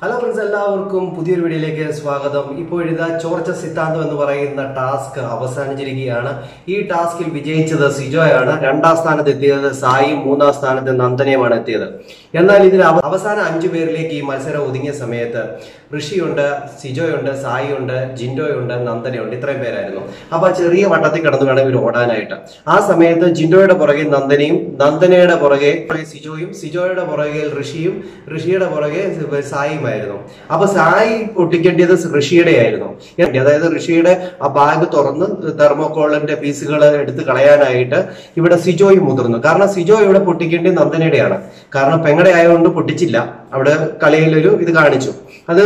Hello friends എല്ലാവർക്കും പുതിയൊരു വീഡിയോയിലേക്ക് സ്വാഗതം. ഇപ്പോഴിതാ ചോർച്ച സിദ്ധാന്തം എന്ന് പറയുന്ന ടാസ്ക് അവസാനിച്ചിരിക്കുകയാണ്. ഈ ടാസ്കിൽ വിജയിച്ചത് സിജോയാണ്. രണ്ടാം സ്ഥാനത്ത് എത്തിയത് സായിയും മൂന്നാം സ്ഥാനത്ത് നന്ദനയുമാണ് എത്തിയത്. എന്നാൽ ഇതിൽ അവസാന അഞ്ചു പേരിലേക്ക് ഈ മത്സരം ഒതുങ്ങിയ സമയത്ത് ഋഷിയുണ്ട് സിജോയുണ്ട് സായിയുണ്ട് ജിൻഡോയുണ്ട് നന്ദനയുണ്ട്. ഇത്രയും പേരായിരുന്നു. അപ്പൊ ചെറിയ വട്ടത്തിൽ കിടന്നു വേണം ഇവർ ഓടാനായിട്ട്. ആ സമയത്ത് ജിൻഡോയുടെ പുറകെ നന്ദനയും നന്ദനയുടെ പുറകെ സിജോയും സിജോയുടെ പുറകെ ഋഷിയും ഋഷിയുടെ പുറകെ സായിയുമായിരുന്നു അപ്പൊ സായി പൊട്ടിക്കേണ്ടത് ഋഷിയുടെ ആയിരുന്നു. അതായത് ഋഷിയുടെ ആ ബാഗ് തുറന്ന് തെർമോക്കോളിന്റെ പീസുകൾ എടുത്ത് കളയാനായിട്ട് ഇവിടെ സിജോയും മുതിർന്നു. കാരണം സിജോ ഇവിടെ പൊട്ടിക്കേണ്ടത് നന്ദനയുടെയാണ്. കാരണം പെങ്ങടെ ആയതുകൊണ്ട് പൊട്ടിച്ചില്ല. അവിടെ കളിയിലൊരു ഇത് കാണിച്ചു. അത്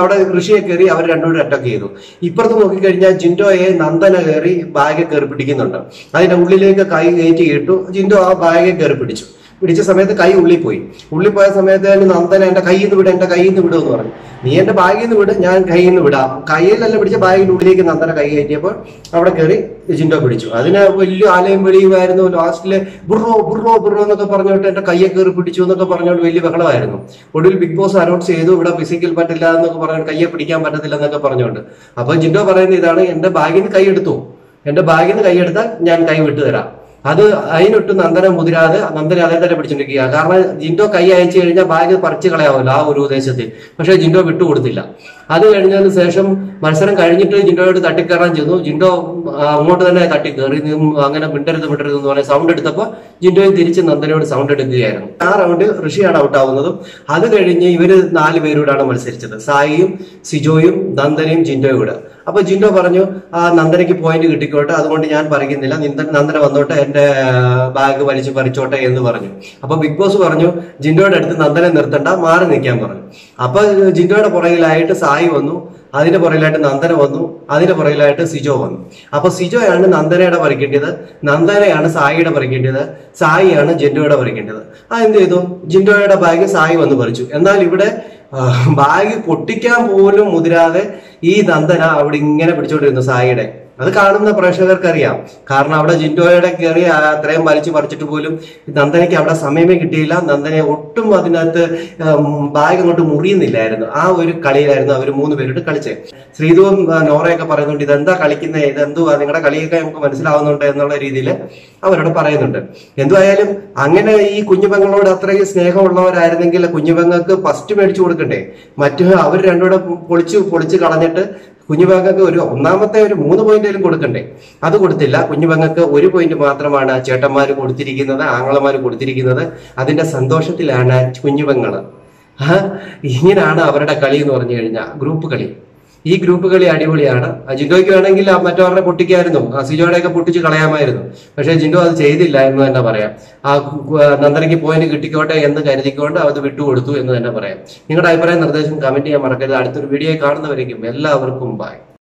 അവിടെ ഋഷിയെ കയറി അവർ രണ്ടുപേരും അറ്റാക്ക് ചെയ്തു. ഇപ്പുറത്ത് നോക്കിക്കഴിഞ്ഞാൽ ജിൻഡോയെ നന്ദന കയറി ബാഗ് കയറി പിടിക്കുന്നുണ്ട്. അതിന്റെ ഉള്ളിലേക്ക് കൈ കയറ്റി ഇട്ടു. ജിൻഡോ ആ ബാഗ് കയറി പിടിച്ചു. പിടിച്ച സമയത്ത് കൈ ഉള്ളിൽ പോയി. ഉള്ളിൽ പോയ സമയത്ത് നന്ദന എന്റെ കയ്യിൽ നിന്ന് വിട് എന്റെ കയ്യിൽ നിന്ന് വിടും എന്ന് പറഞ്ഞു. നീ എന്റെ ബാഗിൽ നിന്ന് വിട് ഞാൻ കയ്യിൽ നിന്ന് വിടാം. കയ്യിലല്ല പിടിച്ച ബാഗിന്റെ ഉള്ളിലേക്ക് നന്ദന കൈ കയറ്റിയപ്പോൾ അവിടെ കയറി ജിൻഡോ പിടിച്ചു. അതിന് വലിയ ആലയം വെളിയുമായിരുന്നു. ലാസ്റ്റിൽ ബുറോ ബുറോ ബുറോ എന്നൊക്കെ പറഞ്ഞോട്ട് എന്റെ കയ്യെ കയറി പിടിച്ചു എന്നൊക്കെ പറഞ്ഞോണ്ട് വലിയ ബഹളമായിരുന്നു. ഒടുവിൽ ബിഗ് ബോസ് അനൗൺസ് ചെയ്തു ഇവിടെ ഫിസിക്കൽ പറ്റില്ല എന്നൊക്കെ പറഞ്ഞു കയ്യെ പിടിക്കാൻ പറ്റത്തില്ല എന്നൊക്കെ പറഞ്ഞോണ്ട് അപ്പൊ ജിൻഡോ പറയുന്നത് ഇതാണ് എന്റെ ബാഗിൽ നിന്ന് കൈ എടുത്തു. എന്റെ ബാഗിൽ നിന്ന് കൈ എടുത്താൽ ഞാൻ കൈ വിട്ടു തരാം അത് അതിനൊട്ട് നന്ദന മുതിരാതെ നന്ദന അതേ തന്നെ പിടിച്ചോണ്ടിരിക്കുക. കാരണം ജിൻഡോ കൈ അയച്ചു കഴിഞ്ഞാൽ ബാഗ് പറിച്ചു കളയാമല്ലോ ആ ഒരു ഉദ്ദേശത്തിൽ. പക്ഷെ ജിൻഡോ വിട്ടുകൊടുത്തില്ല അത് കഴിഞ്ഞതിന് ശേഷം മത്സരം കഴിഞ്ഞിട്ട് ജിൻഡോയോട് തട്ടിക്കയറാൻ ചെന്നു. ജിൻഡോ അങ്ങോട്ട് തന്നെ തട്ടിക്കയറി നീ അങ്ങനെ മിണ്ടരുത് മിണ്ടരുത് എന്ന് പറഞ്ഞ സൗണ്ട് എടുത്തപ്പോൾ ജിൻഡോയും തിരിച്ച് നന്ദനയോട് സൗണ്ട് എടുക്കുകയായിരുന്നു. ആ റൗണ്ട് ഋഷിയാണ് ഔട്ട് ആവുന്നതും. അത് കഴിഞ്ഞ് ഇവർ നാല് പേരോടാണ് മത്സരിച്ചത്. സായിയും സിജോയും നന്ദനയും ജിൻഡോയും കൂടെ. അപ്പൊ ജിൻഡോ പറഞ്ഞു ആ നന്ദനയ്ക്ക് പോയിന്റ് കിട്ടിക്കോട്ടെ. അതുകൊണ്ട് ഞാൻ പറയുന്നില്ല. നിന്ദ- നന്ദന വന്നോട്ടെ എന്റെ ബാഗ് വലിച്ചു പറിച്ചോട്ടെ എന്ന് പറഞ്ഞു. അപ്പൊ ബിഗ് ബോസ് പറഞ്ഞു ജിൻഡോയുടെ അടുത്ത് നന്ദനെ നിർത്തണ്ട മാറി നിൽക്കാൻ പറഞ്ഞു. അപ്പൊ ജിൻഡോയുടെ പുറകിലായിട്ട് സായി വന്നു അതിന്റെ പുറകിലായിട്ട് നന്ദന വന്നു അതിന്റെ പുറകിലായിട്ട് സിജോ വന്നു. അപ്പൊ സിജോയാണ് നന്ദനയുടെ പറിക്കേണ്ടത് നന്ദനയാണ് സായിയുടെ പറിക്കേണ്ടത് സായിയാണ് ജിൻഡോയുടെ പറിക്കേണ്ടത് ആ എന്ത് ചെയ്തു? ജിൻഡോയുടെ ബാഗ് സായി വന്ന് പറിച്ചു. എന്നാൽ ഇവിടെ ബാഗ് പൊട്ടിക്കാൻ പോലും മുതിരാതെ ഈ നന്ദന അവിടെ ഇങ്ങനെ പിടിച്ചോണ്ടിരുന്നു സായിയുടെ. അത് കാണുന്ന പ്രേക്ഷകർക്കറിയാം. കാരണം അവിടെ ജിൻഡോയുടെ കയറി അത്രയും വലിച്ചു പറിച്ചിട്ട് പോലും നന്ദനയ്ക്ക് അവിടെ സമയമേ കിട്ടിയില്ല. നന്ദനെ ഒട്ടും അതിനകത്ത് ബാഗ് അങ്ങോട്ട് മുറിയുന്നില്ലായിരുന്നു. ആ ഒരു കളിയിലായിരുന്നു അവർ മൂന്ന് പേരോട് കളിച്ചത് ശ്രീധുവും നോറയൊക്കെ പറയുന്നുണ്ട് ഇതെന്താ കളിക്കുന്നത് ഇതെന്തോ? നിങ്ങളുടെ കളിയൊക്കെ നമുക്ക് മനസ്സിലാവുന്നുണ്ട് എന്നുള്ള രീതിയിൽ അവരോട് പറയുന്നുണ്ട്. എന്തുവായാലും അങ്ങനെ ഈ കുഞ്ഞുപെങ്ങളോട് അത്രയും സ്നേഹമുള്ളവരായിരുന്നെങ്കിൽ കുഞ്ഞുപെങ്ങൾക്ക് ഫസ്റ്റ് മേടിച്ചു കൊടുക്കണ്ടേ? മറ്റു അവർ രണ്ടുകൂടെ പൊളിച്ചു പൊളിച്ച് കളഞ്ഞിട്ട് കുഞ്ഞുപെങ്ങൾക്ക് ഒരു ഒന്നാമത്തെ ഒരു മൂന്ന് പോയിന്റേലും കൊടുക്കണ്ടേ? അത് കൊടുത്തില്ല. കുഞ്ഞുപെങ്ങൾക്ക് ഒരു പോയിന്റ് മാത്രമാണ് ചേട്ടന്മാർ കൊടുത്തിരിക്കുന്നത് ആങ്ങളമാർ കൊടുത്തിരിക്കുന്നത്. അതിന്റെ സന്തോഷത്തിലാണ് കുഞ്ഞുപെങ്ങൾ ആ ഇങ്ങനെയാണ് അവരുടെ കളി എന്ന് പറഞ്ഞു കഴിഞ്ഞാൽ ഗ്രൂപ്പ് കളി. ഈ ഗ്രൂപ്പ് കളി അടിപൊളിയാണ്. ജിൻഡോയ്ക്ക് വേണമെങ്കിൽ മറ്റവരുടെ പൊട്ടിക്കായിരുന്നു. ആ സിജോയുടെയൊക്കെ പൊട്ടിച്ച് കളയാമായിരുന്നു. പക്ഷെ ജിൻഡോ അത് ചെയ്തില്ല എന്ന് തന്നെ പറയാം. ആ നന്ദനയ്ക്ക് പോയിന്റ് കിട്ടിക്കോട്ടെ എന്ന് കരുതിക്കൊണ്ട് അത് വിട്ടുകൊടുത്തു എന്ന് തന്നെ പറയാം. നിങ്ങളുടെ അഭിപ്രായം നിർദ്ദേശം കമന്റ് ചെയ്യാൻ മറക്കരുത്. അടുത്തൊരു വീഡിയോ കാണുന്നവരേക്കും എല്ലാവർക്കും ബൈ